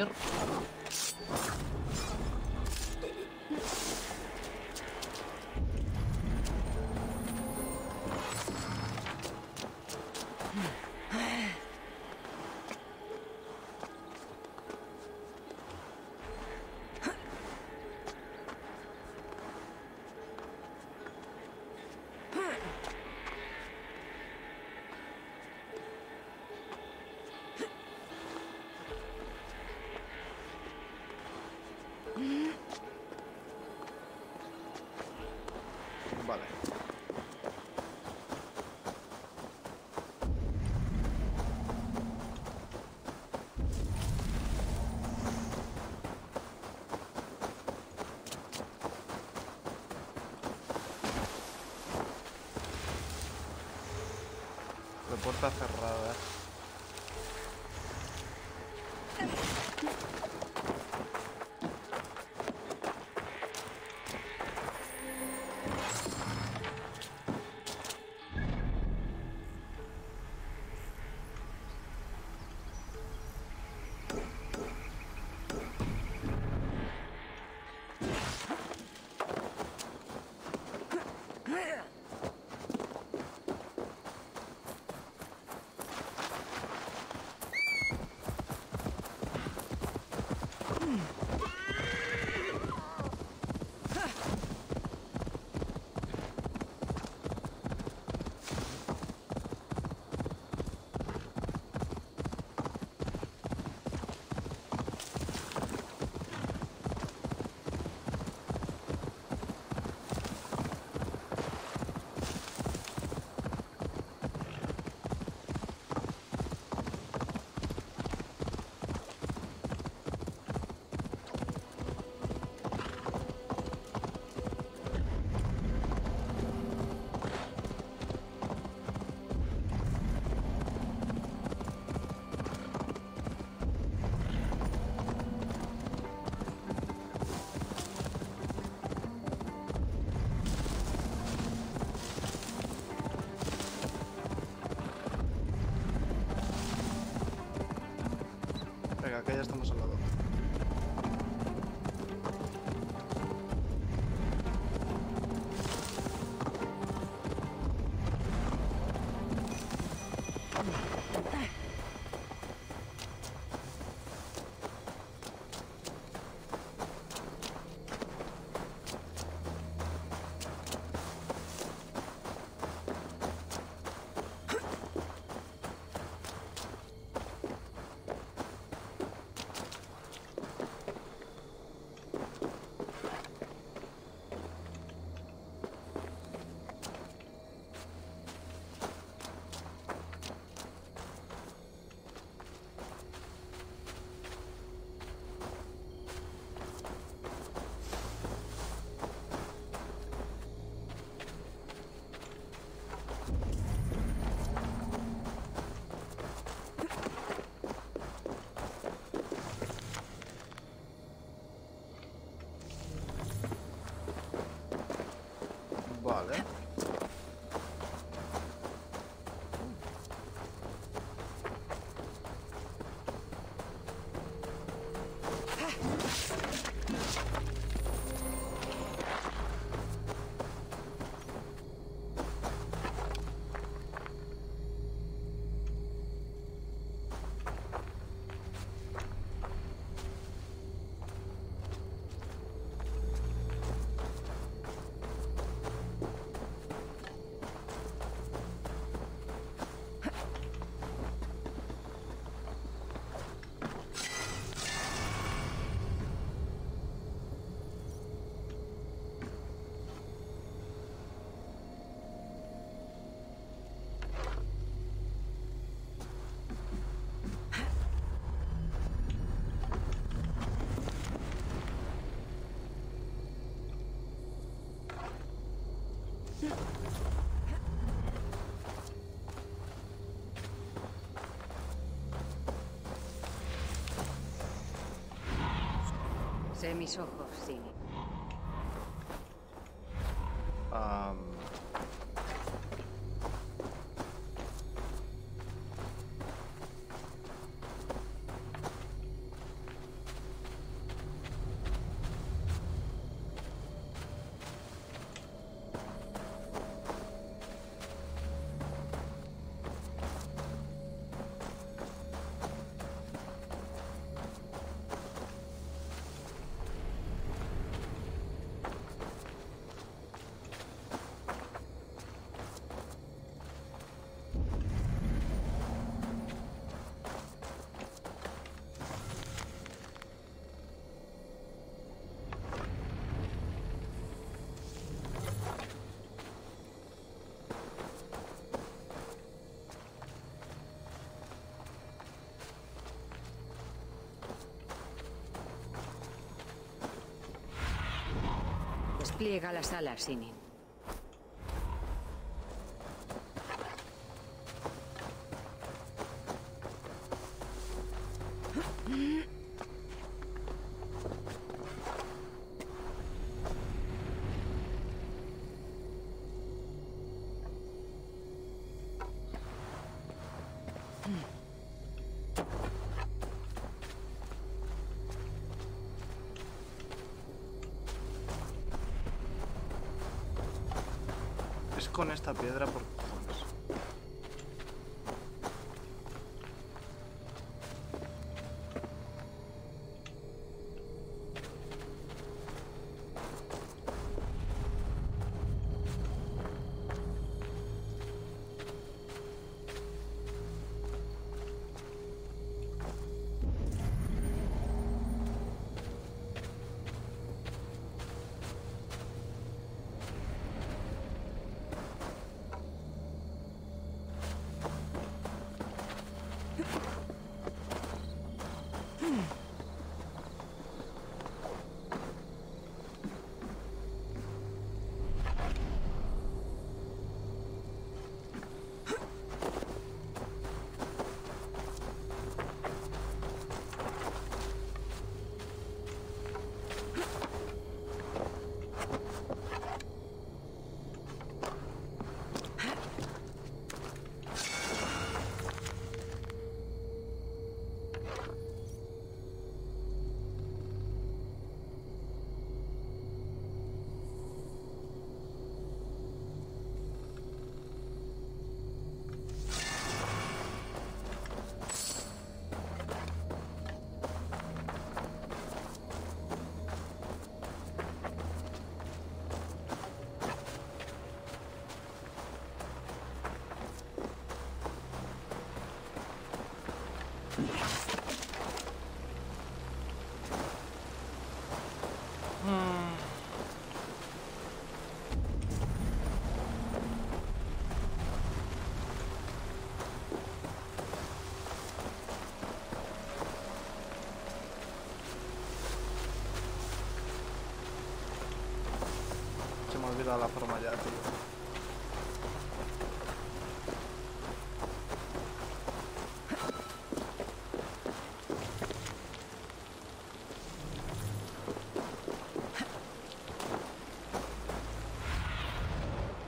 a puerta cerrada. Estamos al Sé mis ojos, sí. Pliega las alas, Sinin. Es con esta piedra por la forma ya, tío.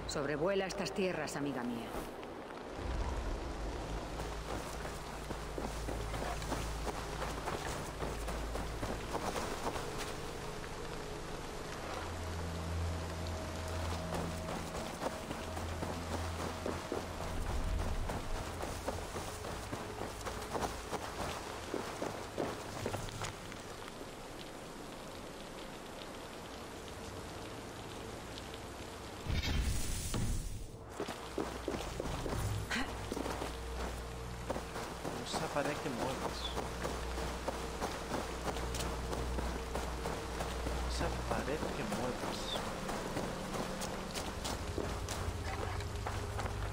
Sobrevuela estas tierras, amiga mía. Pared que mueves. Esa pared que mueves.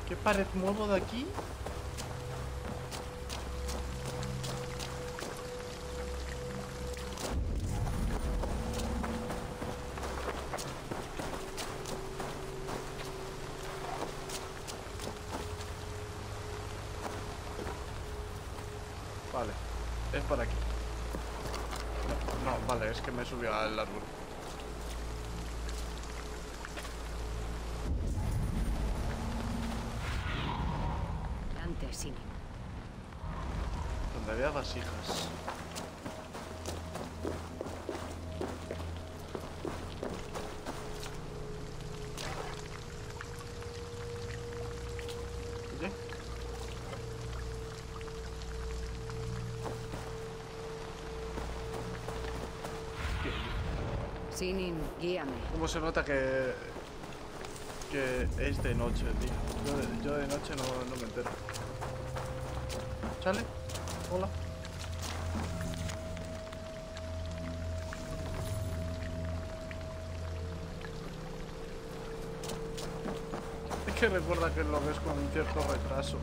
¿Qué pared muevo de aquí? Es por aquí. No, no, vale, es que me subió al árbol. Antes, Sinin. Donde había vasijas. Sinin. ¿Cómo se nota que, que es de noche, tío? Yo de, yo de noche no, no me entero. ¿Sale? Hola. Es que recuerda que lo ves con un cierto retraso.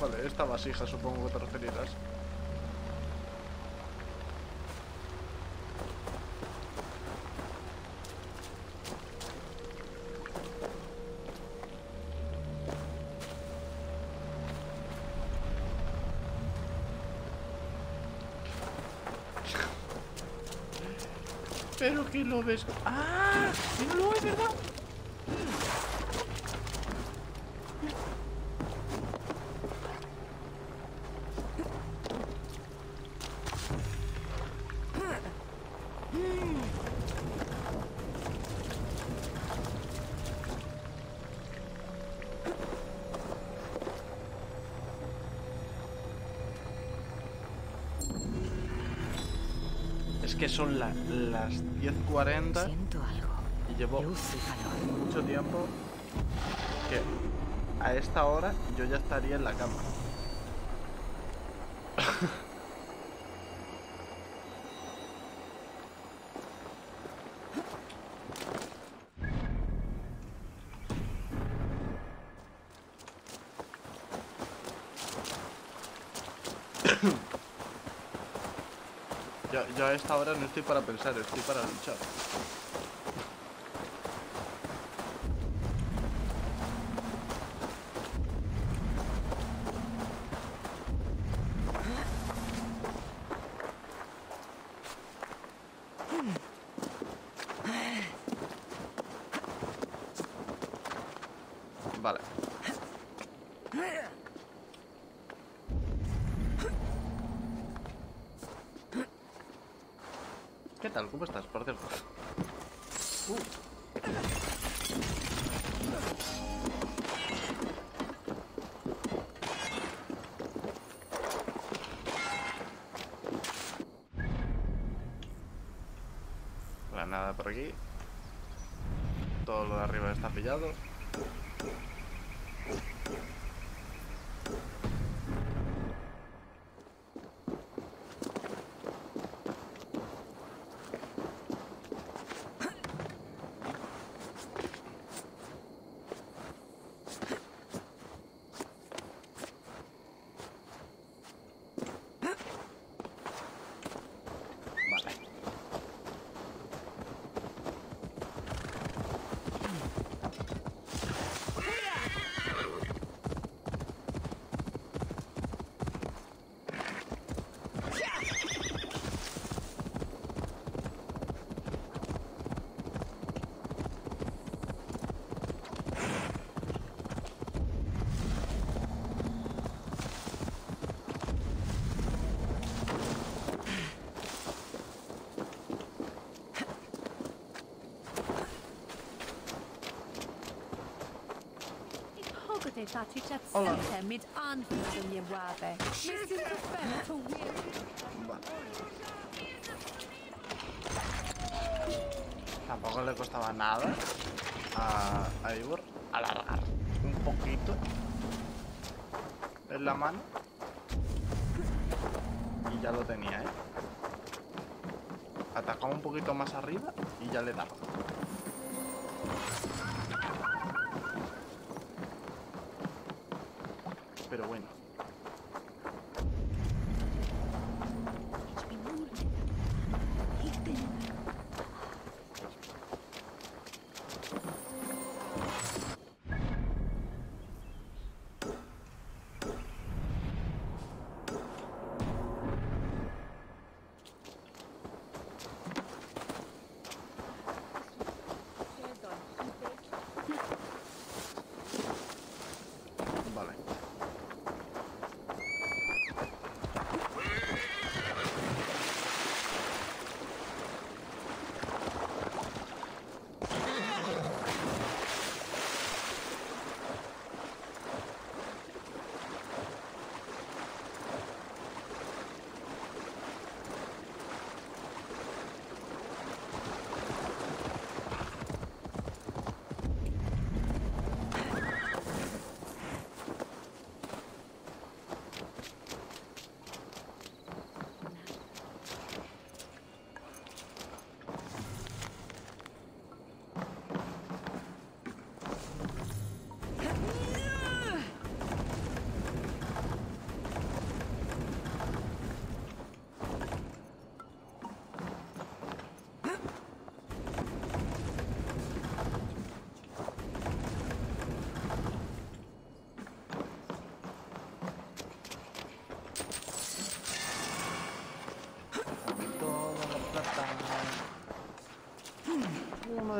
Vale, esta vasija supongo que te referirás. Pero que lo ves. ¡Ah! ¡Míralo, es verdad! Que son la- las 10.40 Siento algo. y llevo mucho tiempo que a esta hora yo ya estaría en la cama. Yo, a esta hora no estoy para pensar, estoy para luchar. Vale. ¿Qué tal? ¿Cómo estás, por cierto? Uh. Por aquí. Todo lo de arriba está pillado. Vale. To. Tampoco le costaba nada a, a Ivor alargar un poquito en la mano. Y ya lo tenía, ¿eh? Atacaba un poquito más arriba y ya le daba.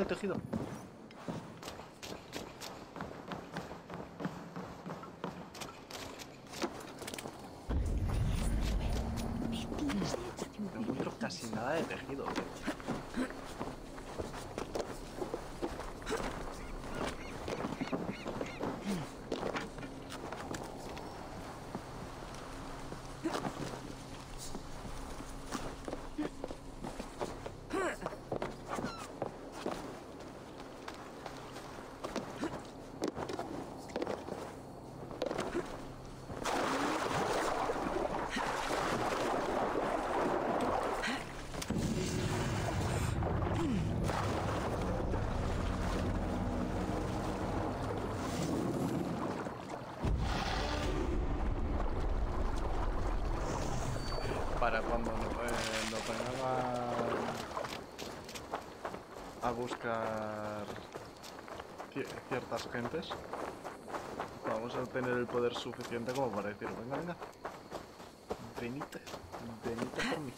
De tejido. No encuentro casi nada de tejido. tío. Cuando eh, vengan a, buscar ci- ciertas gentes, vamos a tener el poder suficiente como para decir, venga, venga, venite, venite por mí.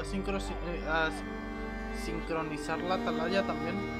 Eh, a sincronizar la atalaya también.